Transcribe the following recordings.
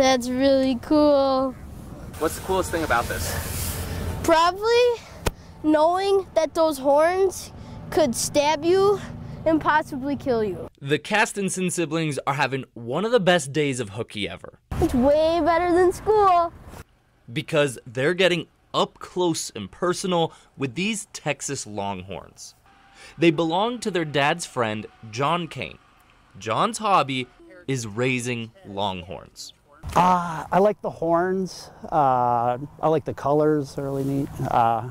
That's really cool. What's the coolest thing about this? Probably knowing that those horns could stab you and possibly kill you. The Castenson siblings are having one of the best days of hooky ever It's way better than school. because they're getting up close and personal with these Texas Longhorns. They belong to their dad's friend, John Kane. John's hobby is raising Longhorns. Uh, I like the horns. Uh, I like the colors, they're really neat. Uh,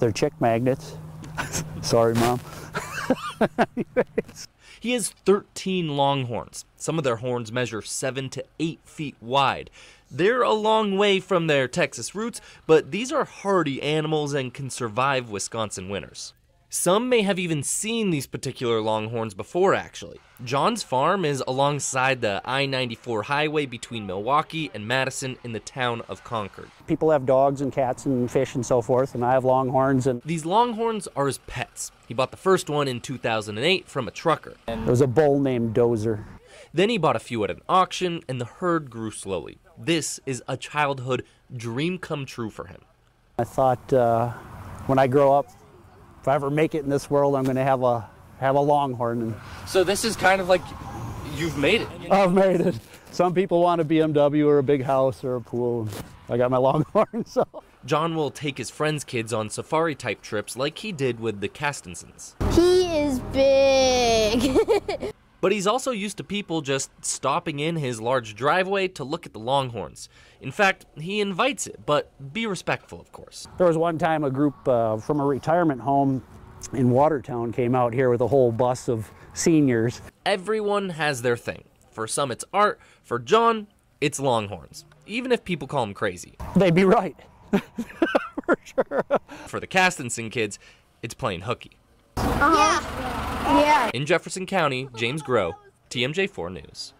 they're chick magnets. Sorry, Mom. He has 13 longhorns. Some of their horns measure 7 to 8 feet wide. They're a long way from their Texas roots, but these are hardy animals and can survive Wisconsin winters. Some may have even seen these particular longhorns before, actually. John's farm is alongside the I 94 highway between Milwaukee and Madison in the town of Concord. People have dogs and cats and fish and so forth, and I have longhorns. And These longhorns are his pets. He bought the first one in 2008 from a trucker. there was a bull named Dozer. Then he bought a few at an auction, and the herd grew slowly. This is a childhood dream come true for him. I thought uh, when I grow up, if I ever make it in this world, I'm going to have a have a longhorn. And So this is kind of like you've made it. I've made it. Some people want a BMW or a big house or a pool. I got my longhorn, so. John will take his friends' kids on safari type trips like he did with the Castensons. He is big. But he's also used to people just stopping in his large driveway to look at the longhorns. In fact, he invites it, but be respectful, of course. There was one time a group uh, from a retirement home in Watertown came out here with a whole bus of seniors. Everyone has their thing. For some, it's art. For John, it's longhorns, even if people call him crazy. They'd be right. For the Castenson kids, it's playing hooky. yeah. Yeah. In Jefferson County, James Groh, TMJ4 News.